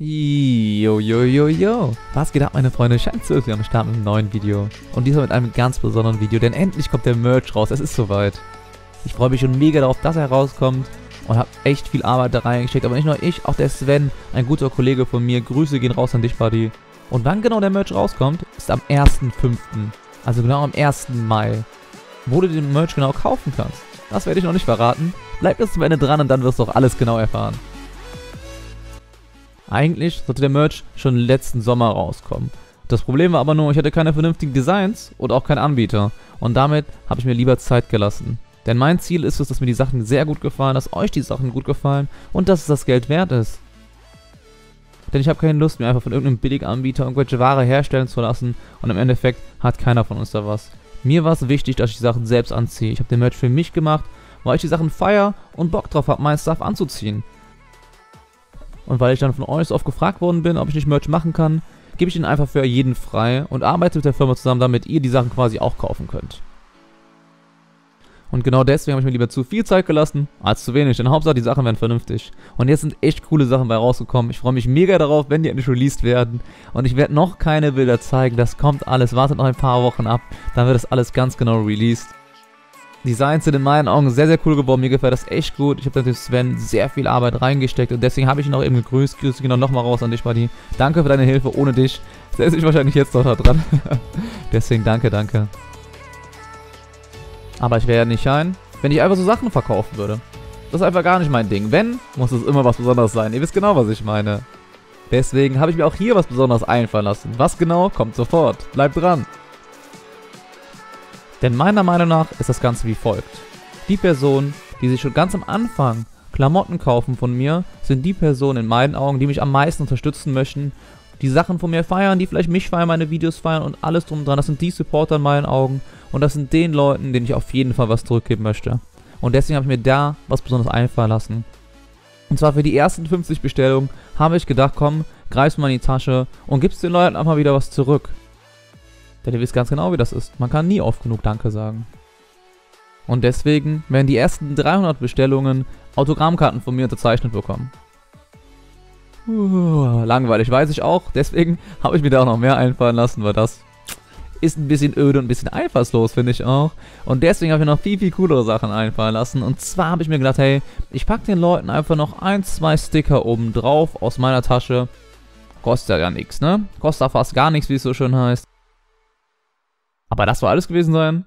Yo, yo, yo, yo. Was geht ab, meine Freunde? Scheint wir am Start mit einem neuen Video. Und diesmal mit einem ganz besonderen Video, denn endlich kommt der Merch raus. Es ist soweit. Ich freue mich schon mega darauf, dass er rauskommt. Und habe echt viel Arbeit da reingesteckt. Aber nicht nur ich, auch der Sven, ein guter Kollege von mir. Grüße gehen raus an dich, Buddy. Und wann genau der Merch rauskommt, ist am 1.5. Also genau am 1. Mai. Wo du den Merch genau kaufen kannst. Das werde ich noch nicht verraten. Bleib bis zum Ende dran und dann wirst du auch alles genau erfahren. Eigentlich sollte der Merch schon letzten Sommer rauskommen. Das Problem war aber nur, ich hatte keine vernünftigen Designs und auch keinen Anbieter. Und damit habe ich mir lieber Zeit gelassen. Denn mein Ziel ist es, dass mir die Sachen sehr gut gefallen, dass euch die Sachen gut gefallen und dass es das Geld wert ist. Denn ich habe keine Lust, mir einfach von irgendeinem Billiganbieter irgendwelche Ware herstellen zu lassen und im Endeffekt hat keiner von uns da was. Mir war es wichtig, dass ich die Sachen selbst anziehe. Ich habe den Merch für mich gemacht, weil ich die Sachen feier und Bock drauf habe, mein Stuff anzuziehen. Und weil ich dann von euch so oft gefragt worden bin, ob ich nicht Merch machen kann, gebe ich ihn einfach für jeden frei und arbeite mit der Firma zusammen, damit ihr die Sachen quasi auch kaufen könnt. Und genau deswegen habe ich mir lieber zu viel Zeit gelassen, als zu wenig. Denn Hauptsache, die Sachen werden vernünftig. Und jetzt sind echt coole Sachen bei rausgekommen. Ich freue mich mega darauf, wenn die endlich released werden. Und ich werde noch keine Bilder zeigen. Das kommt alles. Wartet noch ein paar Wochen ab. Dann wird das alles ganz genau released. Designs sind in meinen Augen sehr, sehr cool geworden. Mir gefällt das echt gut. Ich habe natürlich Sven sehr viel Arbeit reingesteckt und deswegen habe ich ihn auch eben gegrüßt. Grüße genau nochmal raus an dich, Buddy. Danke für deine Hilfe. Ohne dich säße ich wahrscheinlich jetzt noch da dran. deswegen danke, danke. Aber ich wäre ja nicht ein, wenn ich einfach so Sachen verkaufen würde. Das ist einfach gar nicht mein Ding. Wenn, muss es immer was Besonderes sein. Ihr wisst genau, was ich meine. Deswegen habe ich mir auch hier was Besonderes einfallen lassen. Was genau, kommt sofort. Bleibt dran. Denn meiner Meinung nach ist das Ganze wie folgt. Die Personen, die sich schon ganz am Anfang Klamotten kaufen von mir, sind die Personen in meinen Augen, die mich am meisten unterstützen möchten, die Sachen von mir feiern, die vielleicht mich feiern, meine Videos feiern und alles drum und dran. Das sind die Supporter in meinen Augen und das sind den Leuten, denen ich auf jeden Fall was zurückgeben möchte. Und deswegen habe ich mir da was Besonderes einfallen lassen. Und zwar für die ersten 50 Bestellungen habe ich gedacht, komm, greifst mal in die Tasche und gibst den Leuten einfach wieder was zurück. Denn ihr wisst ganz genau, wie das ist. Man kann nie oft genug Danke sagen. Und deswegen werden die ersten 300 Bestellungen Autogrammkarten von mir unterzeichnet bekommen. Uh, langweilig, weiß ich auch. Deswegen habe ich mir da auch noch mehr einfallen lassen, weil das ist ein bisschen öde und ein bisschen einfallslos, finde ich auch. Und deswegen habe ich mir noch viel, viel coolere Sachen einfallen lassen. Und zwar habe ich mir gedacht, hey, ich packe den Leuten einfach noch ein, zwei Sticker oben drauf aus meiner Tasche. Kostet ja nichts, ne? Kostet fast gar nichts, wie es so schön heißt. Aber das soll alles gewesen sein?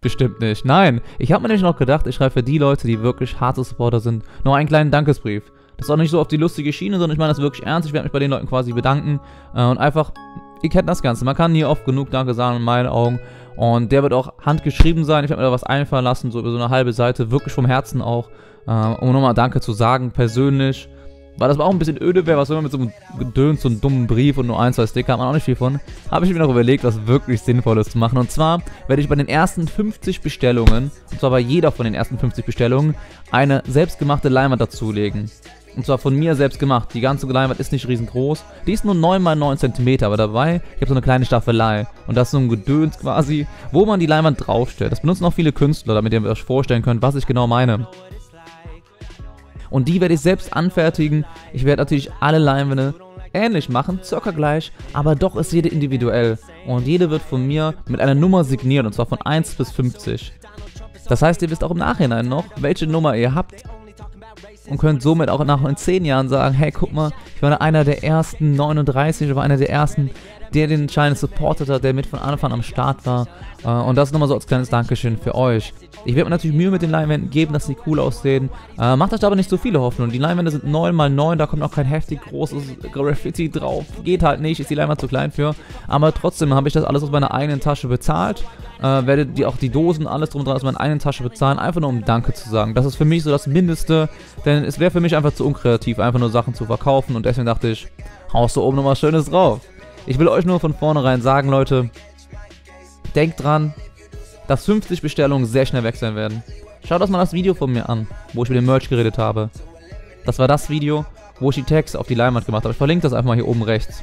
Bestimmt nicht. Nein, ich habe mir nämlich noch gedacht, ich schreibe für die Leute, die wirklich harte Supporter sind, noch einen kleinen Dankesbrief. Das ist auch nicht so auf die lustige Schiene, sondern ich meine das wirklich ernst. Ich werde mich bei den Leuten quasi bedanken äh, und einfach, ihr kennt das Ganze. Man kann nie oft genug Danke sagen in meinen Augen. Und der wird auch handgeschrieben sein. Ich werde mir da was einfallen lassen, so über so eine halbe Seite, wirklich vom Herzen auch, äh, um nochmal Danke zu sagen, persönlich. Weil das war auch ein bisschen öde wäre, was immer mit so einem Gedöns, so einem dummen Brief und nur ein, zwei Sticker, hat man auch nicht viel von. Habe ich mir noch überlegt, was wirklich Sinnvolles zu machen. Und zwar werde ich bei den ersten 50 Bestellungen, und zwar bei jeder von den ersten 50 Bestellungen, eine selbstgemachte Leinwand dazulegen. Und zwar von mir selbst gemacht. Die ganze Leinwand ist nicht riesengroß. Die ist nur 9 x 9 cm, aber dabei, ich habe so eine kleine Staffelei. Und das ist so ein Gedöns quasi, wo man die Leinwand draufstellt. Das benutzen auch viele Künstler, damit ihr euch vorstellen könnt, was ich genau meine. Und die werde ich selbst anfertigen. Ich werde natürlich alle Leinwände ähnlich machen, circa gleich, aber doch ist jede individuell. Und jede wird von mir mit einer Nummer signiert, und zwar von 1 bis 50. Das heißt, ihr wisst auch im Nachhinein noch, welche Nummer ihr habt. Und könnt somit auch nach in 10 Jahren sagen, hey, guck mal, ich war einer der ersten 39, ich war einer der ersten, der den Schein supportet hat, der mit von Anfang an am Start war. Äh, und das nochmal so als kleines Dankeschön für euch. Ich werde mir natürlich Mühe mit den Leinwänden geben, dass sie cool aussehen. Äh, macht euch aber nicht so viele Hoffnungen. Die Leinwände sind 9x9, da kommt auch kein heftig großes Graffiti drauf. Geht halt nicht, ist die Leinwand zu klein für. Aber trotzdem habe ich das alles aus meiner eigenen Tasche bezahlt. Äh, werde die, auch die Dosen, alles drum und dran aus meiner eigenen Tasche bezahlen, einfach nur um Danke zu sagen. Das ist für mich so das Mindeste, denn es wäre für mich einfach zu unkreativ, einfach nur Sachen zu verkaufen. Und deswegen dachte ich, haust du oben noch was Schönes drauf. Ich will euch nur von vornherein sagen, Leute, denkt dran, dass 50 Bestellungen sehr schnell wechseln werden. Schaut euch mal das Video von mir an, wo ich über den Merch geredet habe. Das war das Video, wo ich die Tags auf die Leinwand gemacht habe. Ich verlinke das einfach mal hier oben rechts.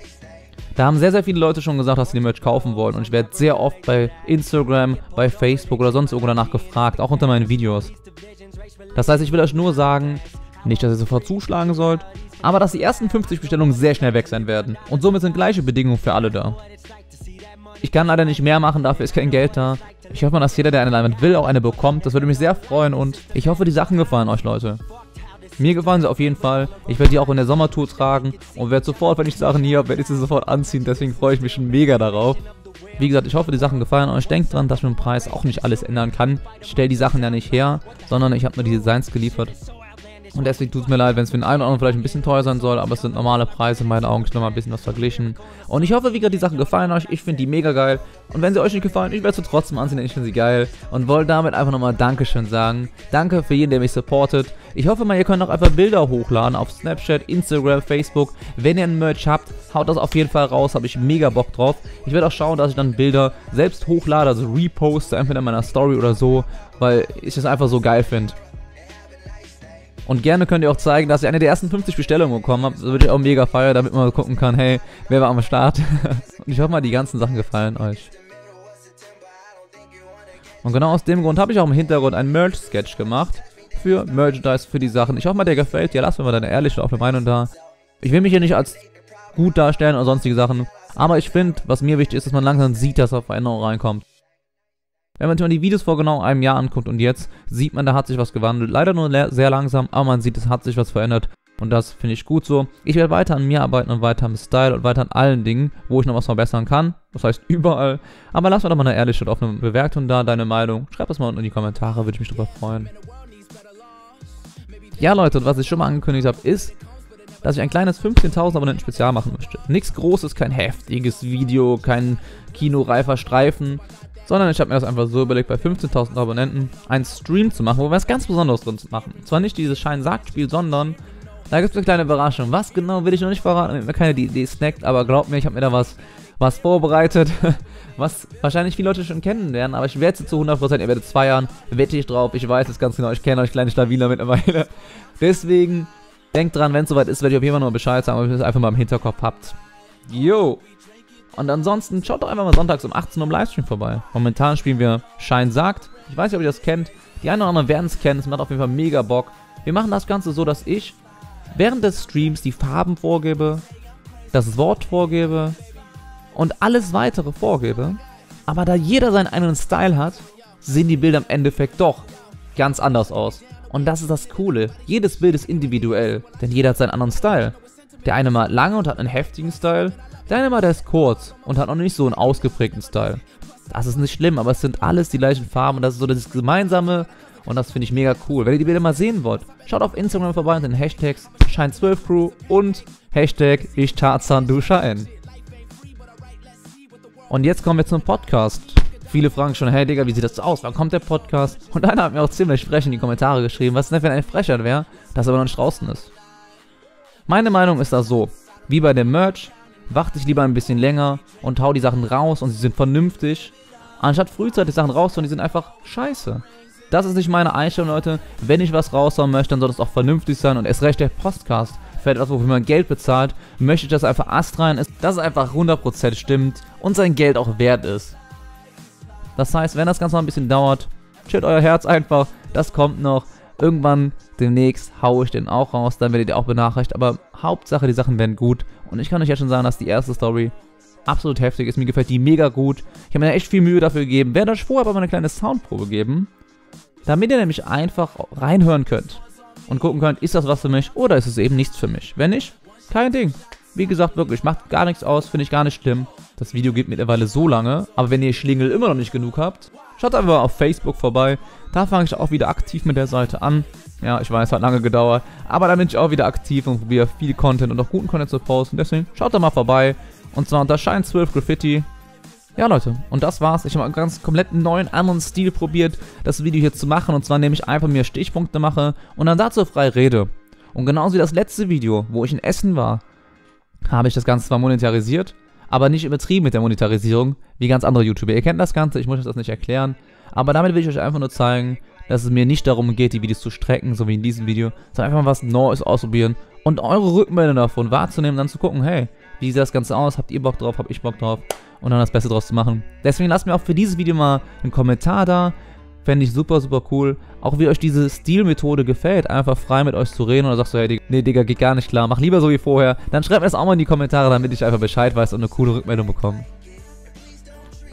Da haben sehr, sehr viele Leute schon gesagt, dass sie den Merch kaufen wollen. Und ich werde sehr oft bei Instagram, bei Facebook oder sonst irgendwo danach gefragt, auch unter meinen Videos. Das heißt, ich will euch nur sagen, nicht, dass ihr sofort zuschlagen sollt, aber dass die ersten 50 Bestellungen sehr schnell weg sein werden. Und somit sind gleiche Bedingungen für alle da. Ich kann leider nicht mehr machen, dafür ist kein Geld da. Ich hoffe mal, dass jeder, der eine Leinwand will, auch eine bekommt. Das würde mich sehr freuen und ich hoffe, die Sachen gefallen euch, Leute. Mir gefallen sie auf jeden Fall. Ich werde die auch in der Sommertour tragen und werde sofort, wenn ich Sachen hier habe, werde ich sie sofort anziehen. Deswegen freue ich mich schon mega darauf. Wie gesagt, ich hoffe, die Sachen gefallen euch. Denkt dran, dass man im Preis auch nicht alles ändern kann. Ich stelle die Sachen ja nicht her, sondern ich habe nur die Designs geliefert. Und deswegen tut es mir leid, wenn es für den einen oder anderen vielleicht ein bisschen teuer sein soll, aber es sind normale Preise in meinen Augen. Ich nochmal ein bisschen was verglichen. Und ich hoffe, wie gesagt, die Sachen gefallen euch. Ich finde die mega geil. Und wenn sie euch nicht gefallen, ich werde sie trotzdem anziehen, denn ich finde sie geil. Und wollte damit einfach nochmal Dankeschön sagen. Danke für jeden, der mich supportet. Ich hoffe mal, ihr könnt auch einfach Bilder hochladen auf Snapchat, Instagram, Facebook. Wenn ihr ein Merch habt, haut das auf jeden Fall raus. Habe ich mega Bock drauf. Ich werde auch schauen, dass ich dann Bilder selbst hochlade, also reposte, entweder in meiner Story oder so, weil ich es einfach so geil finde. Und gerne könnt ihr auch zeigen, dass ihr eine der ersten 50 Bestellungen bekommen habt. Das würde ich auch mega feiern, damit man gucken kann, hey, wer war am Start. Und ich hoffe mal, die ganzen Sachen gefallen euch. Und genau aus dem Grund habe ich auch im Hintergrund einen Merch-Sketch gemacht. Für Merchandise, für die Sachen. Ich hoffe mal, der gefällt dir. Lass mir mal deine ehrliche offene Meinung da. Ich will mich hier nicht als gut darstellen oder sonstige Sachen. Aber ich finde, was mir wichtig ist, dass man langsam sieht, dass auf Veränderung reinkommt. Wenn man sich mal die Videos vor genau einem Jahr anguckt und jetzt, sieht man, da hat sich was gewandelt. Leider nur sehr langsam, aber man sieht, es hat sich was verändert. Und das finde ich gut so. Ich werde weiter an mir arbeiten und weiter am Style und weiter an allen Dingen, wo ich noch was verbessern kann. Das heißt überall. Aber lass mir doch mal eine ehrliche und offene Bewertung da, deine Meinung. Schreib das mal unten in die Kommentare, würde ich mich drüber freuen. Ja Leute, und was ich schon mal angekündigt habe, ist, dass ich ein kleines 15.000 Abonnenten Spezial machen möchte. Nichts Großes, kein heftiges Video, kein kinoreifer Streifen, sondern ich habe mir das einfach so überlegt, bei 15.000 Abonnenten einen Stream zu machen, wo wir was ganz Besonderes drin machen. Zwar nicht dieses Schein-Sagt-Spiel, sondern da gibt es eine kleine Überraschung. Was genau will ich noch nicht verraten, damit mir keine Idee snackt, aber glaubt mir, ich habe mir da was, was vorbereitet, was wahrscheinlich viele Leute schon kennen werden, aber ich es zu 100%, ihr werdet zwei Jahren, wette ich drauf, ich weiß es ganz genau, ich kenne euch kleine Stabiler mittlerweile. Deswegen, denkt dran, wenn es soweit ist, werde ich auf jeden Fall noch Bescheid sagen, ob ihr das einfach mal im Hinterkopf habt. Yo! Und ansonsten schaut doch einfach mal sonntags um 18 Uhr im Livestream vorbei. Momentan spielen wir Schein sagt. Ich weiß nicht, ob ihr das kennt. Die einen oder anderen werden es kennen. Es macht auf jeden Fall mega Bock. Wir machen das Ganze so, dass ich während des Streams die Farben vorgebe, das Wort vorgebe und alles weitere vorgebe. Aber da jeder seinen eigenen Style hat, sehen die Bilder im Endeffekt doch ganz anders aus. Und das ist das Coole. Jedes Bild ist individuell, denn jeder hat seinen anderen Style. Der eine mal lange und hat einen heftigen Style, der ist kurz und hat noch nicht so einen ausgeprägten Style. Das ist nicht schlimm, aber es sind alles die gleichen Farben und das ist so das Gemeinsame und das finde ich mega cool. Wenn ihr die Bilder mal sehen wollt, schaut auf Instagram vorbei unter den Hashtags Shine12Crew und Hashtag Ich du. Und jetzt kommen wir zum Podcast. Viele fragen schon, hey Digga, wie sieht das aus? Wann kommt der Podcast? Und einer hat mir auch ziemlich frech in die Kommentare geschrieben, was denn, wenn ein Frechert wäre, das aber noch nicht draußen ist. Meine Meinung ist da so, wie bei dem Merch, warte ich lieber ein bisschen länger und hau die Sachen raus und sie sind vernünftig, anstatt frühzeitig Sachen raus und die sind einfach scheiße. Das ist nicht meine Einstellung, Leute. Wenn ich was raushauen möchte, dann soll es auch vernünftig sein und erst recht der Podcast für etwas, wofür man Geld bezahlt, möchte ich, dass einfach astrein ist, dass es einfach 100% stimmt und sein Geld auch wert ist. Das heißt, wenn das Ganze noch ein bisschen dauert, chillt euer Herz einfach, das kommt noch. Irgendwann demnächst haue ich den auch raus, dann werdet ihr auch benachrichtigt. Aber Hauptsache, die Sachen werden gut. Und ich kann euch jetzt schon sagen, dass die erste Story absolut heftig ist. Mir gefällt die mega gut. Ich habe mir echt viel Mühe dafür gegeben. Werde euch vorher aber mal eine kleine Soundprobe geben, damit ihr nämlich einfach reinhören könnt und gucken könnt, ist das was für mich oder ist es eben nichts für mich. Wenn nicht, kein Ding. Wie gesagt, wirklich, macht gar nichts aus, finde ich gar nicht schlimm. Das Video geht mittlerweile so lange, aber wenn ihr Schlingel immer noch nicht genug habt, schaut einfach mal auf Facebook vorbei. Da fange ich auch wieder aktiv mit der Seite an. Ja, ich weiß, hat lange gedauert. Aber da bin ich auch wieder aktiv und probiere viel Content und auch guten Content zu posten. Deswegen schaut da mal vorbei. Und zwar unter Shine 12 Graffiti. Ja, Leute, und das war's. Ich habe einen ganz komplett neuen, anderen Stil probiert, das Video hier zu machen. Und zwar, indem ich einfach mir Stichpunkte mache und dann dazu frei rede. Und genauso wie das letzte Video, wo ich in Essen war, habe ich das Ganze zwar monetarisiert, aber nicht übertrieben mit der Monetarisierung, wie ganz andere YouTuber. Ihr kennt das Ganze, ich muss euch das nicht erklären. Aber damit will ich euch einfach nur zeigen, dass es mir nicht darum geht, die Videos zu strecken, so wie in diesem Video, sondern einfach mal was Neues ausprobieren und eure Rückmeldung davon wahrzunehmen, dann zu gucken, hey, wie sieht das Ganze aus? Habt ihr Bock drauf? Hab ich Bock drauf? Und dann das Beste draus zu machen. Deswegen lasst mir auch für dieses Video mal einen Kommentar da. Fände ich super, super cool. Auch wie euch diese Stilmethode gefällt, einfach frei mit euch zu reden oder sagst du, hey, nee, Digga, geht gar nicht klar, mach lieber so wie vorher. Dann schreibt mir das auch mal in die Kommentare, damit ich einfach Bescheid weiß und eine coole Rückmeldung bekomme.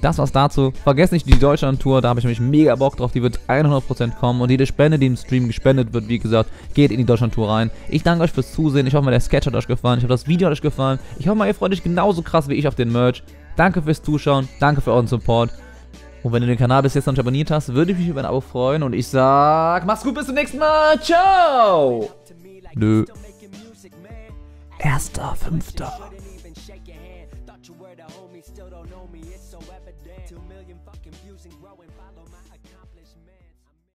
Das war's dazu. Vergesst nicht die Deutschland-Tour, da habe ich nämlich mega Bock drauf. Die wird 100% kommen und jede Spende, die im Stream gespendet wird, wie gesagt, geht in die Deutschland-Tour rein. Ich danke euch fürs Zusehen. Ich hoffe mal, der Sketch hat euch gefallen. Ich hoffe, das Video hat euch gefallen. Ich hoffe mal, ihr freut euch genauso krass wie ich auf den Merch. Danke fürs Zuschauen. Danke für euren Support. Und wenn du den Kanal bis jetzt noch nicht abonniert hast, würde ich mich über ein Abo freuen. Und ich sag, mach's gut, bis zum nächsten Mal. Ciao. Nö. Erster, fünfter.